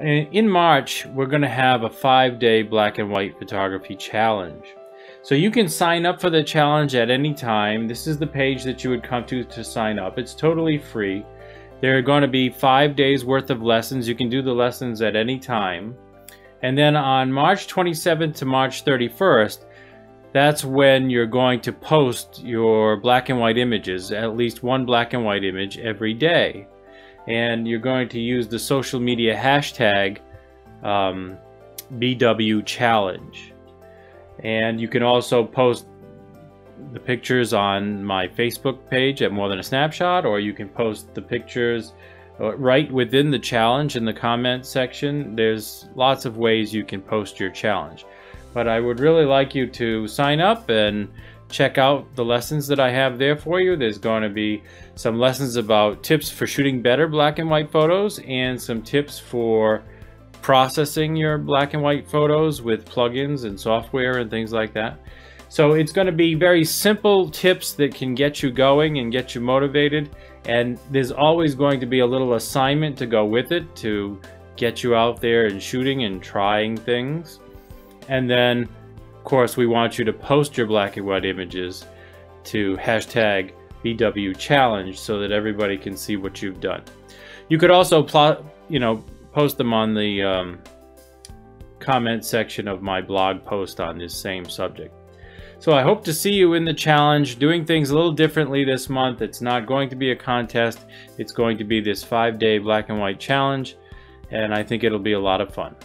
In March, we're going to have a five-day black and white photography challenge. So you can sign up for the challenge at any time. This is the page that you would come to to sign up. It's totally free. There are going to be five days worth of lessons. You can do the lessons at any time. And then on March 27th to March 31st, that's when you're going to post your black and white images, at least one black and white image every day and you're going to use the social media hashtag um, BW Challenge. And you can also post the pictures on my Facebook page at More Than a Snapshot, or you can post the pictures uh, right within the challenge in the comment section. There's lots of ways you can post your challenge. But I would really like you to sign up and check out the lessons that I have there for you. There's going to be some lessons about tips for shooting better black and white photos and some tips for processing your black and white photos with plugins and software and things like that. So it's going to be very simple tips that can get you going and get you motivated. And there's always going to be a little assignment to go with it to get you out there and shooting and trying things. And then of course, we want you to post your black and white images to hashtag BW challenge so that everybody can see what you've done. You could also plot, you know, post them on the um, comment section of my blog post on this same subject. So I hope to see you in the challenge, doing things a little differently this month. It's not going to be a contest. It's going to be this five-day black and white challenge, and I think it'll be a lot of fun.